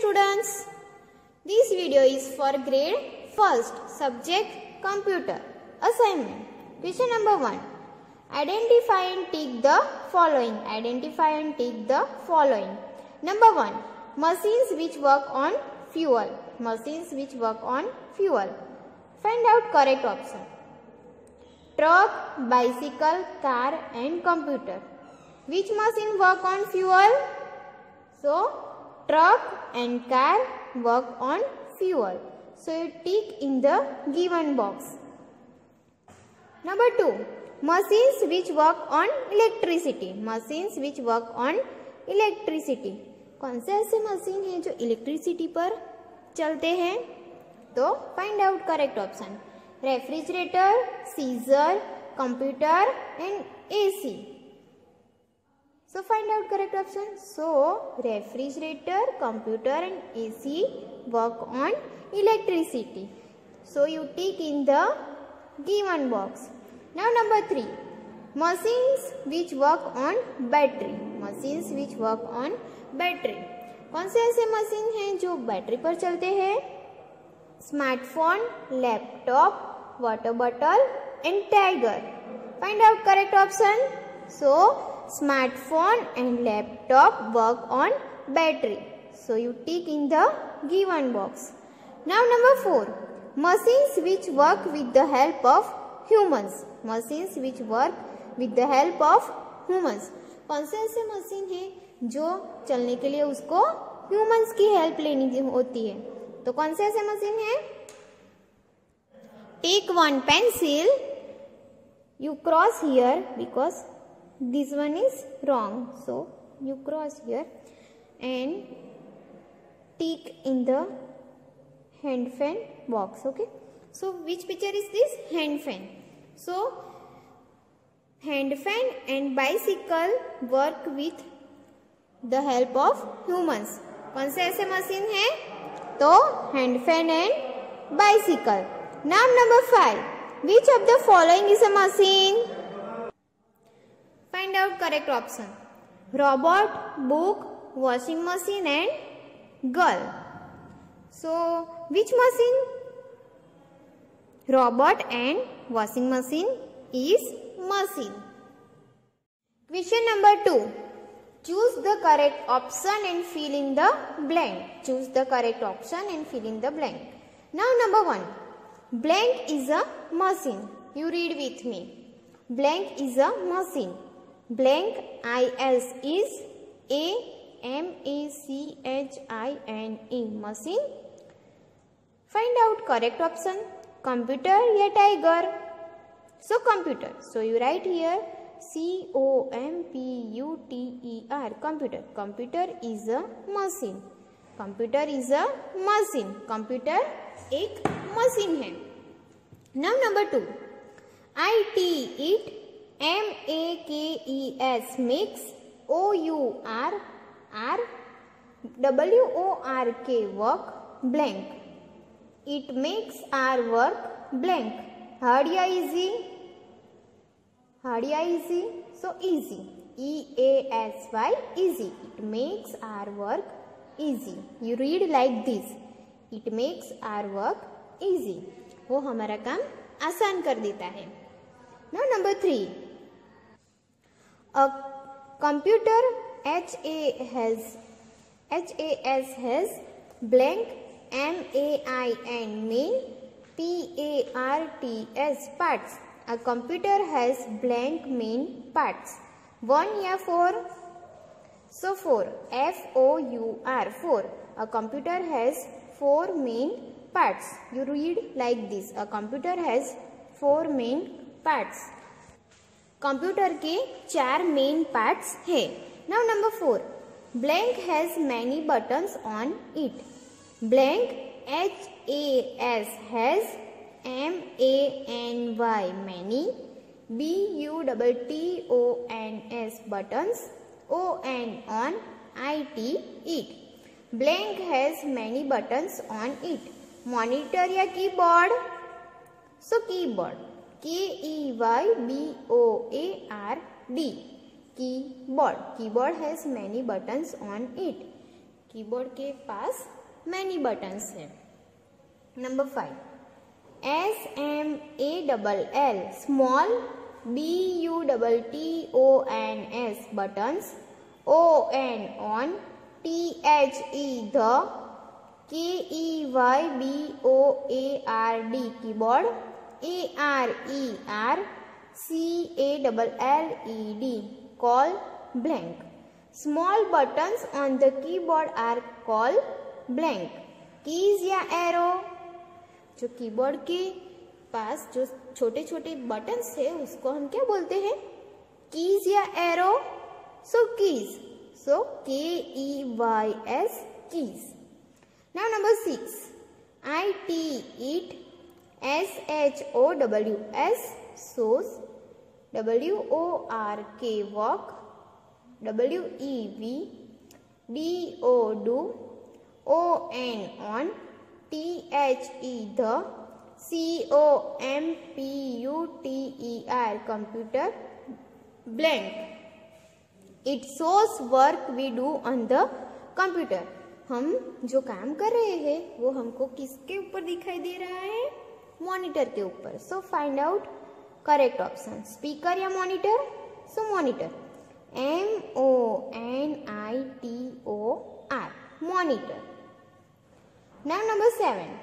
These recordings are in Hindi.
students. This video is for grade first subject computer assignment. Question number 1. Identify and tick the following. Identify and tick the following. Number 1. Machines which work on fuel. Machines which work on fuel. Find out correct option. Truck, bicycle, car and computer. Which machine work on fuel? So, truck and car work on fuel. So, you tick in the given box. Number 2. Machines which work on electricity. Machines which work on electricity. कौन से ऐसे मशीन हैं जो इलेक्ट्रिसिटी पर चलते हैं तो find out correct option refrigerator scissor computer and AC So find out correct option. So refrigerator, computer and AC work on electricity. So you tick in the given box. Now number 3. Machines which work on battery. Machines which work on battery. कौन से ऐसे मशीन हैं जो बैटरी पर चलते हैं smartphone laptop water bottle and tiger find out correct option so smartphone and laptop work on battery. So you tick in the given box. Now number 4. Machines which work with the help of humans. Machines which work with the help of humans. कौन से ऐसे मशीन है जो चलने के लिए उसको ह्यूमंस की हेल्प लेनी होती है तो कौन से ऐसे मशीन है take one pencil you cross here because this one is wrong so you cross here and tick in the hand fan box okay so which picture is this hand fan so hand fan and bicycle work with the help of humans कौन से ऐसे मशीन है तो हैंड फैन एंड बाइसिकल नाम number five which of the following is a machine Find out correct option. Robot, book, washing machine and girl. So, which machine? Robot and washing machine is machine. Question number 2. Choose the correct option and fill in the blank. Choose the correct option and fill in the blank. Now number 1. Blank is a machine. You read with me. Blank is a machine. Blank is is A M A C H I N E machine. Find out correct option. Computer या tiger. So computer. So you write here C O M P U T E R computer. Computer is a machine. Computer is a machine. Computer एक machine है. Now number two. I T it M A K E S makes O U R R W O R K work blank. It makes our work blank. Hard ya easy? Hard ya easy? So easy. E A S Y easy. It makes our work easy. You read like this. It makes our work easy. वो हमारा काम आसान कर देता है Now number three. A computer HA has HAS has blank MAIN PARTS parts. A computer has blank main parts. One या four? So four. F O U R four. A computer has four main parts. You read like this. A computer has four main parts. Computer के चार मेन पार्ट्स है। Now number four blank has many buttons on it blank H A S has M A N Y many B U double T O N S buttons O N on I T it blank has many buttons on it monitor या keyboard so keyboard K-E-Y-B-O-A-R-D keyboard. Keyboard has many buttons on it. Keyboard के पास मैनी बटन्स हैं. Number five S M A double L small B U double T O N S buttons O N on T H E the K E Y B O A R D keyboard A R E R C A double L E D call blank Small buttons on the keyboard are called blank. Keys या arrow. जो कीबोर्ड के पास जो छोटे छोटे बटन्स है, उसको हम क्या बोलते हैं? कीज या arrow so keys so K E Y S keys now number six I T it S H O W S shows W O R K work W E V D O do O N on T H E the C O M P U T E R computer blank it shows work we do on the computer हम जो काम कर रहे हैं वो हमको किसके ऊपर दिखाई दे रहा है मॉनिटर के ऊपर। So find out correct option speaker या monitor so monitor M O N I T O R monitor now number seven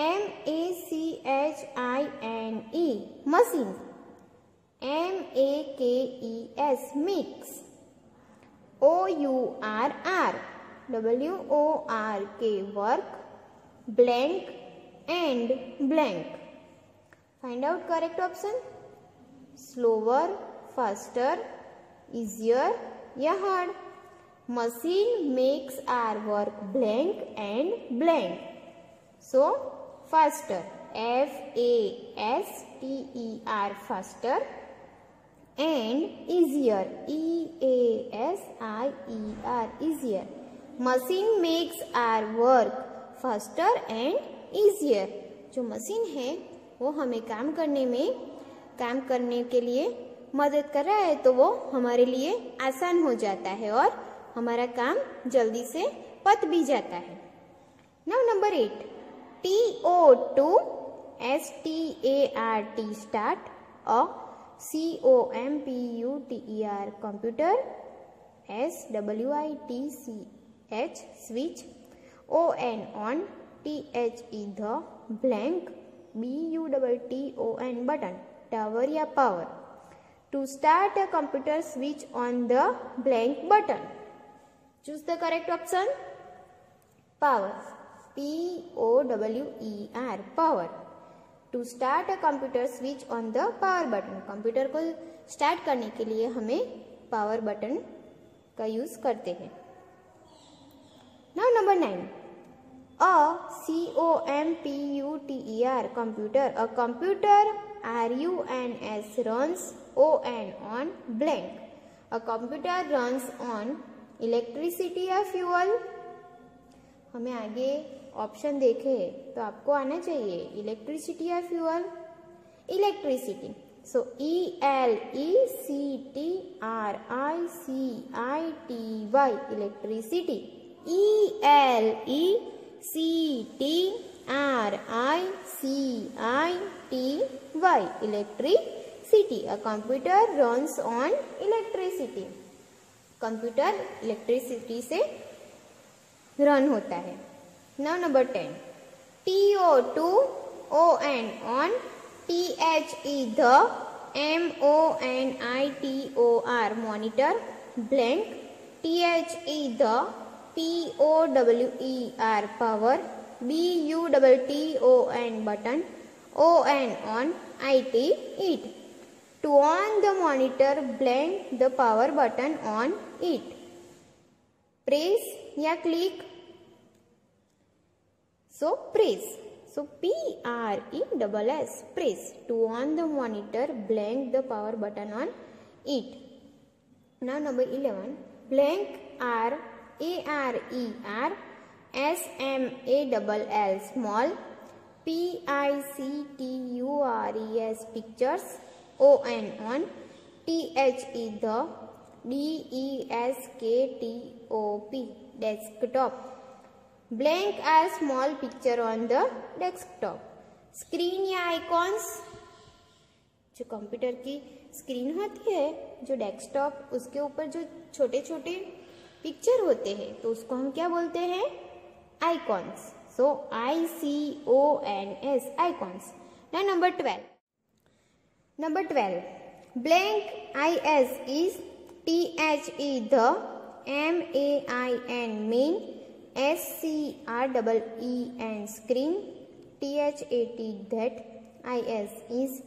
M A C H I N E machine M A K E S mix O U R our W O R K work blank and blank. Find out correct option. Slower, faster, easier या hard. Machine makes our work blank and blank. So faster. F A S T E R faster and easier. E A S I E R easier. Machine makes our work faster and easier. जो मशीन है, वो हमें काम करने में, काम करने के लिए मदद कर रहा है तो वो हमारे लिए आसान हो जाता है और हमारा काम जल्दी से पत भी जाता है। Now number eight T O to S T A R T start a C O M P U T E R computer S W I T C H switch O N on T H E the blank B U double T O N button tower या power to start a computer switch on the blank button choose the correct option power P O W E R power to start a computer switch on the power button computer को स्टार्ट करने के लिए हमें पावर बटन का यूज़ करते हैं. Now number nine A C-O-M-P-U-T-E-R computer. A computer R-U-N-S runs O-N on, blank. A computer runs on electricity या फ्यूअल हमें आगे ऑप्शन देखे तो आपको आना चाहिए इलेक्ट्रिसिटी या fuel electricity so E L E C T R I C I T Y electricity E L E C T R I C I T Y electricity a computer runs on electricity computer electricity से रन होता है। Now number ten T O to O N on T H E the M O N I T O R monitor blank T H E the P O W E R power B U W T O N O N on I T it. To on the monitor blend the power button on it. Press या click. So press. So P R E double S press. To on the monitor blank the power button on it. Now number 11 blank R A R E R S M A double L, small, P I C T U R E S, pictures, O N on T H E the D E S K T O P desktop blank are small picture on the desktop screen या आइकॉन्स जो कंप्यूटर की स्क्रीन होती है, जो डेस्कटॉप उसके ऊपर जो छोटे छोटे पिक्चर होते हैं तो उसको हम क्या बोलते हैं? Icons so I C O N S icons ना number twelve number twelve blank I S is T H E the M A I N main S C R double E N screen T H A T that I S is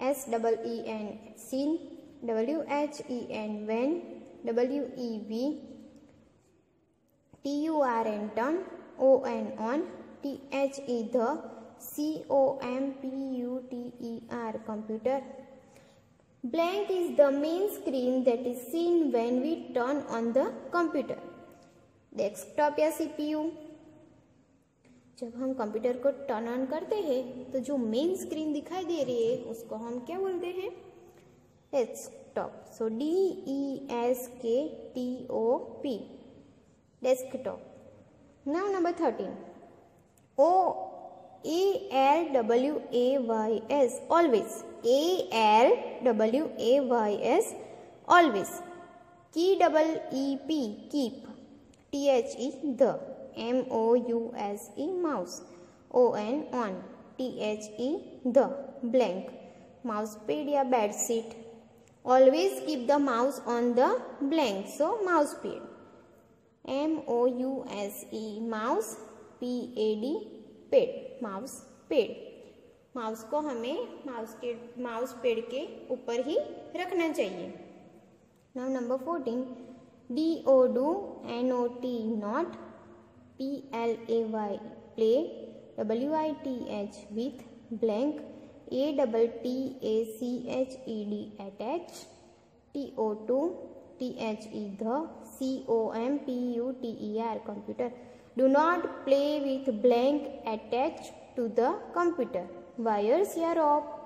S double E N seen W H E N, when W E V T U R N turn O N on T H E the C O M P U T E R computer blank is the main screen that is seen when we turn on the computer desktop या CPU जब हम कंप्यूटर को टर्न ऑन करते हैं तो जो मेन स्क्रीन दिखाई दे रही है उसको हम क्या बोलते हैं desktop so D E S K T O P desktop. Now number 13. O A L W A Y S always. A L W A Y S always. Key double E P keep. T H E the. M O U S E mouse. O N on. T H E the blank. Mousepedia bed seat. Always keep the mouse on the blank. So mousepad. M O U S E mouse P A D pad mouse pad mouse को हमें माउस के माउस पेड़ के ऊपर ही रखना चाहिए। Now number fourteen D O do N O T not P L A Y play W I T H with blank A double T A C H E D attached T O to T H E C O M P U T E R computer do not play with blank attached to the computer wires या रॉप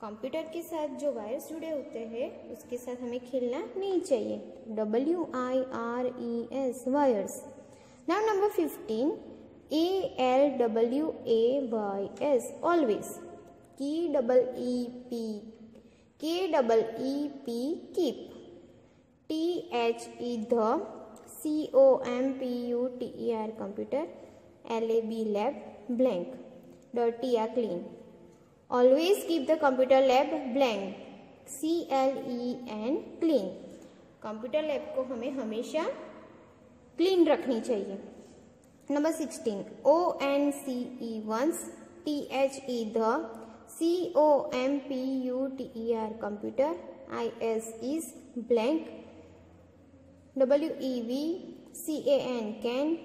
कंप्यूटर के साथ जो वायर्स जुड़े होते हैं उसके साथ हमें खेलना नहीं चाहिए W I R E S wires Now number 15 A L W A Y S always K double E P K double E P keep T H E the C O M P U T E R computer L A B lab blank dirty या clean always keep the computer lab blank C L E N clean computer lab को हमें हमेशा क्लीन रखनी चाहिए number sixteen O N C E once T H E the C O M P U T E R computer I S is blank W E we C A N can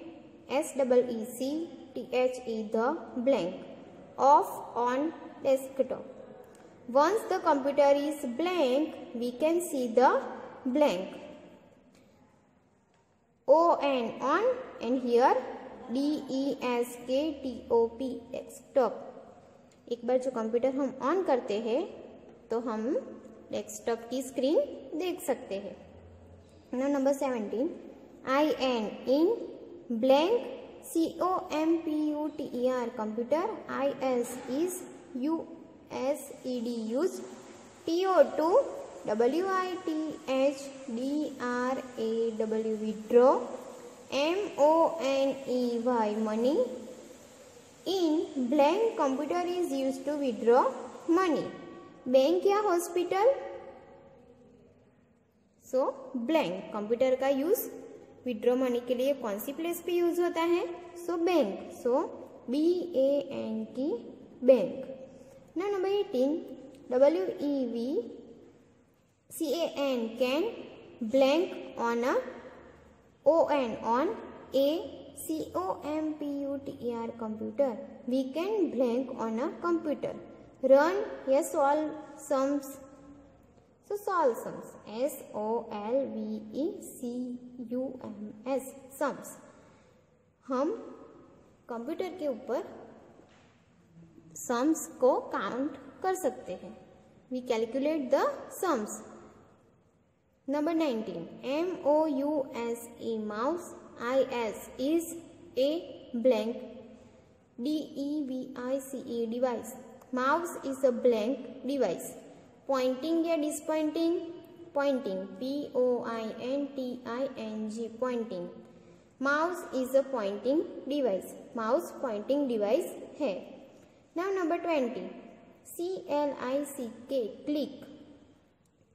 S double E see T H E the blank off on desktop once the computer is blank we can see the blank O N on, and here D E S K T O P desktop एक बार जो कंप्यूटर हम ऑन करते हैं तो हम डेस्कटॉप की स्क्रीन देख सकते हैं। Now number 17. IN in blank C O M P U T E R computer. I S is U S E D use T O 2 W I T H D R A W withdraw. M O N E Y money. In blank computer is used to withdraw money. Bank or hospital? So blank computer का यूज़ विड्रॉ मनी के लिए कौन सी प्लेस पे यूज़ होता है? So bank so B A N की बैंक ना number eighteen W E we C A N can blank on a O N on A C O M P U T R computer we can blank on a computer run या solve sums So solutions S O L V E C U M S. Sums. हम कंप्यूटर के ऊपर सम्स को काउंट कर सकते हैं। We calculate the sums number nineteen M O U S E mouse I S is a blank D E V I C E device mouse is a blank device pointing या disappointing pointing P O I N T I N G pointing mouse is a pointing device mouse pointing device है। Now number twenty C L I C K click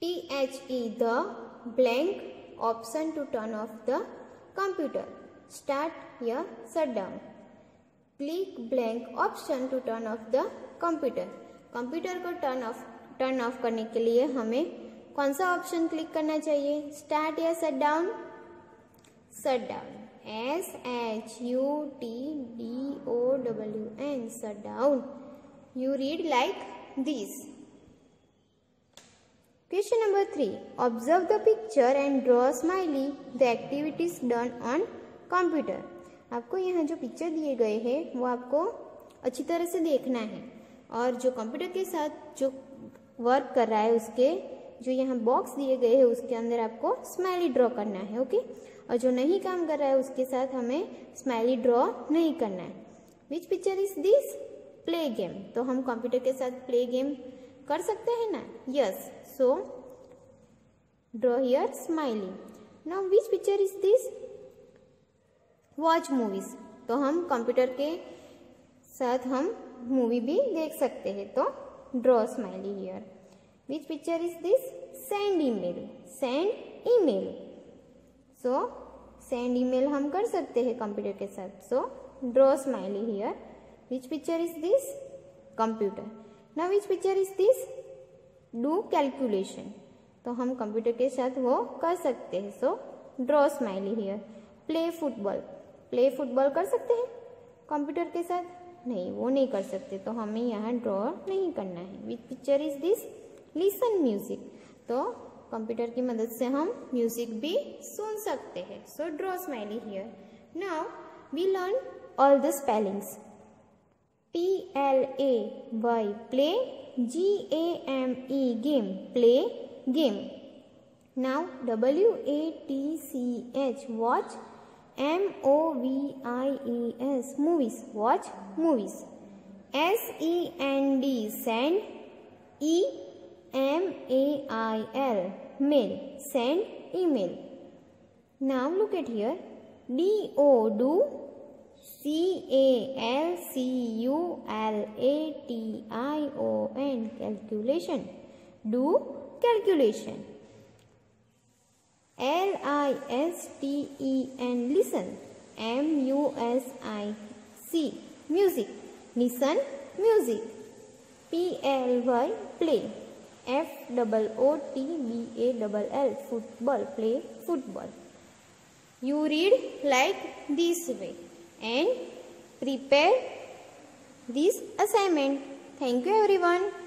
T H E the blank option to turn off the computer start या shut down click blank option to turn off the computer computer को टर्न ऑफ़ टर्न ऑफ़ करने के लिए हमें कौन सा ऑप्शन क्लिक करना चाहिए? स्टार्ट या shut down shut down S H U T D O W N shut down you read like this number three. Observe the picture and draw a smiley. The activities done on computer. आपको यहाँ जो पिक्चर दिए गए हैं, वो आपको अच्छी तरह से देखना है। और जो कंप्यूटर के साथ जो वर्क कर रहा है उसके जो यहाँ बॉक्स दिए गए हैं उसके अंदर आपको स्माइली ड्रॉ करना है ओके और जो नहीं काम कर रहा है उसके साथ हमें स्माइली ड्रॉ नहीं करना है। Which picture is this play game तो हम कंप्यूटर के साथ प्ले गेम कर सकते हैं ना? Yes so draw here smiling. Now, which picture is this? Watch movies तो हम कंप्यूटर के साथ हम मूवी भी देख सकते हैं। तो draw smiley here which picture is this send email send email so send email हम कर सकते हैं कंप्यूटर के साथ. So draw smiley here which picture is this computer ना which picture is this do calculation तो हम कंप्यूटर के साथ वो कर सकते हैं. So draw smiley here play football play football कर सकते हैं? कंप्यूटर के साथ? नहीं, वो नहीं कर सकते तो हमें यहाँ ड्रॉ नहीं करना है। Which picture is this listen music तो कंप्यूटर की मदद से हम म्यूज़िक भी सुन सकते हैं। So draw smiley here now we learn all the spellings P L A Y play G A M E game, play game. Now W A T C H, watch M O V I E S movies watch movies. S E N D send E M A I L mail send email. Now look at here D O do C A L C U L A T I O N calculation. Do calculation. L I S T E N listen. M U S I C music. Listen music. P L Y play. F double O T B A double L football play football. You read like this way and prepare this assignment. Thank you everyone.